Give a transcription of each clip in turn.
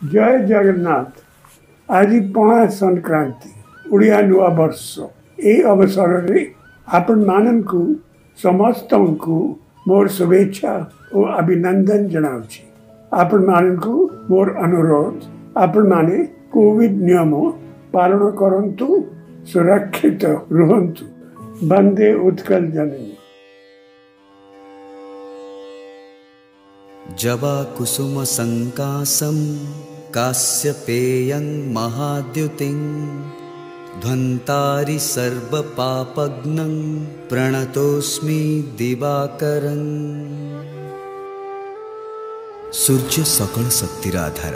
ଜୟ ଜଗନ୍ନାଥ ଆଜି ପଣା ସଂକ୍ରାନ୍ତି ଓଡ଼ିଆ ନୂଆ ବର୍ଷ ଏହି ଅବସରରେ ଆପଣମାନଙ୍କୁ ସମସ୍ତଙ୍କୁ ମୋର ଶୁଭେଚ୍ଛା ଓ ଅଭିନନ୍ଦନ ଜଣାଉଛି ଆପଣମାନଙ୍କୁ ମୋର ଅନୁରୋଧ ଆପଣମାନେ କୋଭିଡ ନିୟମ ପାଳନ କରନ୍ତୁ ସୁରକ୍ଷିତ ରୁହନ୍ତୁ ବନ୍ଦେ ଉତ୍କଳ ଜନନୀ जवाकुसुमसङ्कासं कास्यपेयं महाद्युतिं ध्वन्तारि सर्वपापग्नं प्रणतोऽस्मि ଦିବାକରଂ ସୂର୍ଯ୍ୟ ସକଳ ଶକ୍ତିର ଆଧାର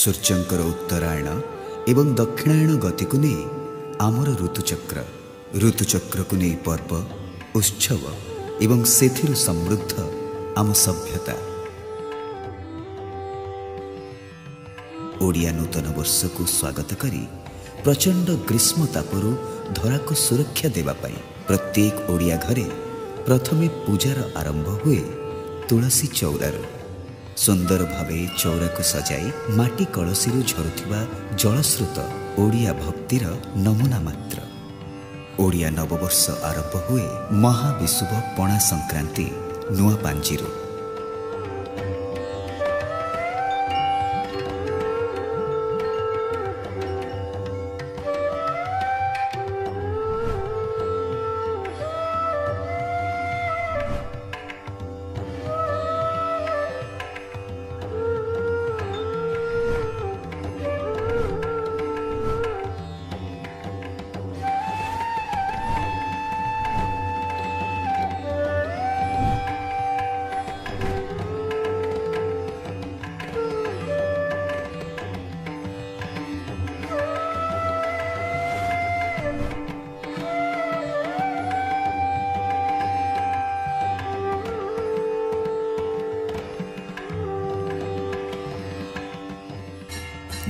ସୂର୍ଯ୍ୟଙ୍କର ଉତ୍ତରାୟଣ ଏବଂ ଦକ୍ଷିଣାୟଣ ଗତିକୁ ନେଇ ଆମର ଋତୁଚକ୍ର ଋତୁଚକ୍ରକୁ ନେଇ ପର୍ବ ଉତ୍ସବ ଏବଂ ସେଥିରୁ ସମୃଦ୍ଧ ଆମ ସଭ୍ୟତା ଓଡ଼ିଆ ନୂତନ ବର୍ଷକୁ ସ୍ୱାଗତ କରି ପ୍ରଚଣ୍ଡ ଗ୍ରୀଷ୍ମ ତାପରୁ ଧରାକୁ ସୁରକ୍ଷା ଦେବା ପାଇଁ ପ୍ରତ୍ୟେକ ଓଡ଼ିଆ ଘରେ ପ୍ରଥମେ ପୂଜାର ଆରମ୍ଭ ହୁଏ ତୁଳସୀ ଚଉରାରୁ। ସୁନ୍ଦର ଭାବେ ଚଉରାକୁ ସଜାଇ ମାଟି କଳସୀରୁ ଝରୁଥିବା ଜଳସ୍ରୋତ ଓଡ଼ିଆ ଭକ୍ତିର ନମୁନା ମାତ୍ର। ଓଡ଼ିଆ ନବବର୍ଷ ଆରମ୍ଭ ହୁଏ ମହାବିଶୁଭ ପଣା ସଂକ୍ରାନ୍ତି ନୂଆ ପାଞ୍ଜିରୁ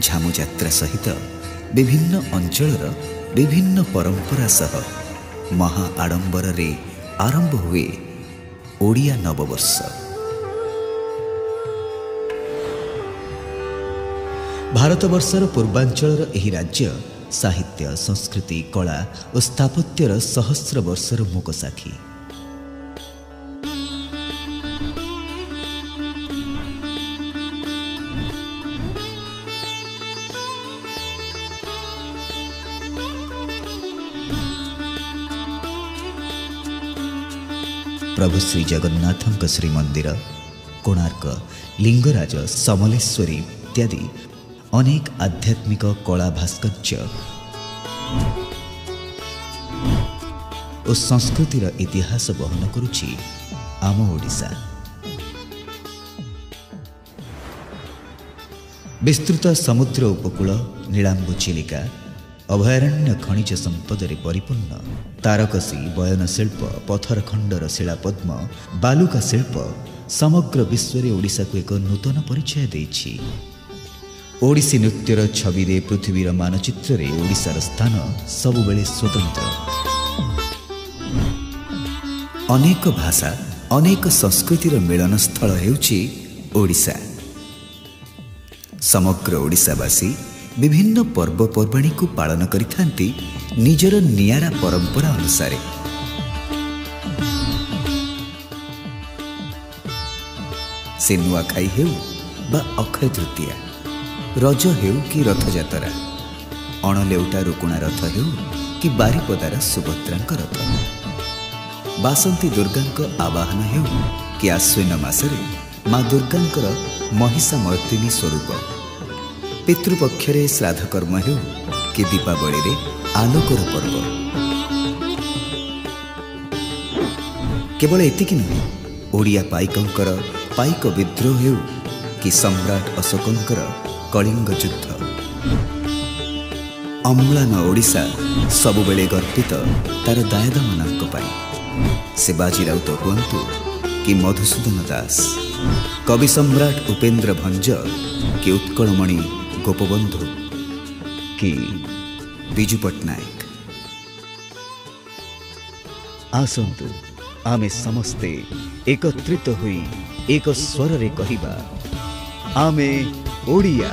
ଝାମୁଯାତ୍ରା ସହିତ ବିଭିନ୍ନ ଅଞ୍ଚଳର ବିଭିନ୍ନ ପରମ୍ପରା ସହ ମହା ଆଡ଼ମ୍ବରରେ ଆରମ୍ଭ ହୁଏ ଓଡ଼ିଆ ନବବର୍ଷ। ଭାରତବର୍ଷର ପୂର୍ବାଞ୍ଚଳର ଏହି ରାଜ୍ୟ ସାହିତ୍ୟ ସଂସ୍କୃତି କଳା ଓ ସ୍ଥାପତ୍ୟର ସହସ୍ର ବର୍ଷର ମୁକ ପ୍ରଭୁ ଶ୍ରୀ ଜଗନ୍ନାଥଙ୍କ ଶ୍ରୀମନ୍ଦିର କୋଣାର୍କ ଲିଙ୍ଗରାଜ ସମଲେଶ୍ୱରୀ ଇତ୍ୟାଦି ଅନେକ ଆଧ୍ୟାତ୍ମିକ କଳା ଭାସ୍କର୍ଯ୍ୟ ଓ ସଂସ୍କୃତିର ଇତିହାସ ବହନ କରୁଛି ଆମ ଓଡ଼ିଶା ବିସ୍ତୃତ ସମୁଦ୍ର ଉପକୂଳ ନୀଳାମ୍ବୁ ଚିଲିକା ଅଭୟାରଣ୍ୟ ଖଣିଜ ସମ୍ପଦରେ ପରିପୂର୍ଣ୍ଣ। ତାରକସୀ ବୟନଶିଳ୍ପ ପଥରଖଣ୍ଡର ଶିଳାପଦ୍ମ ବାଲୁକା ଶିଳ୍ପ ସମଗ୍ର ବିଶ୍ୱରେ ଓଡ଼ିଶାକୁ ଏକ ନୂତନ ପରିଚୟ ଦେଇଛି। ଓଡ଼ିଶୀ ନୃତ୍ୟର ଛବିରେ ପୃଥିବୀର ମାନଚିତ୍ରରେ ଓଡ଼ିଶାର ସ୍ଥାନ ସବୁବେଳେ ସ୍ୱତନ୍ତ୍ର। ଅନେକ ଭାଷା ଅନେକ ସଂସ୍କୃତିର ମିଳନସ୍ଥଳ ହେଉଛି ଓଡ଼ିଶା। ସମଗ୍ର ଓଡ଼ିଶାବାସୀ ବିଭିନ୍ନ ପର୍ବପର୍ବାଣୀକୁ ପାଳନ କରିଥାନ୍ତି ନିଜର ନିଆରା ପରମ୍ପରା ଅନୁସାରେ। ସେ ନୂଆଖାଇ ହେଉ ବା ଅକ୍ଷୟ ତୃତୀୟା ରଜ ହେଉ କି ରଥଯାତ୍ରା ଅଣଲେଉଟା ରୁକୁଣା ରଥ ହେଉ କି ବାରିପଦାର ସୁଭଦ୍ରାଙ୍କ ରଥ ବାସନ୍ତୀ ଦୁର୍ଗାଙ୍କ ଆବାହନ ହେଉ କି ଆଶ୍ୱିନ ମାସରେ ମା ଦୁର୍ଗାଙ୍କର ମହିଷା ମର୍ତ୍ତିନୀ ସ୍ୱରୂପ ପିତୃପକ୍ଷରେ ଶ୍ରାଦ୍ଧ କର୍ମ ହେଉ କି ଦୀପାବଳିରେ ଆଲୋକର ପର୍ବ କେବଳ ଏତିକି ନୁହେଁ ଓଡ଼ିଆ ପାଇକଙ୍କର ପାଇକ ବିଦ୍ରୋହ ହେଉ କି ସମ୍ରାଟ ଅଶୋକଙ୍କର କଳିଙ୍ଗ ଯୁଦ୍ଧ ଅମ୍ଳାନ ଓଡ଼ିଶା ସବୁବେଳେ ଗର୍ବିତ ତାର ଦାୟଦମାନଙ୍କ ପାଇଁ ସେ ବାଜି ରାଉତ ହୁଅନ୍ତୁ କି ମଧୁସୂଦନ ଦାସ କବି ସମ୍ରାଟ ଉପେନ୍ଦ୍ର ଭଞ୍ଜ କି ଉତ୍କଳମଣି ଗୋପବନ୍ଧୁ କି ବିଜୁ ପଟ୍ଟନାୟକ ଆସନ୍ତୁ ଆମେ ସମସ୍ତେ ଏକତ୍ରିତ ହୋଇ ଏକ ସ୍ୱରରେ କହିବା ଆମେ ଓଡ଼ିଆ